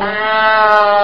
Ah.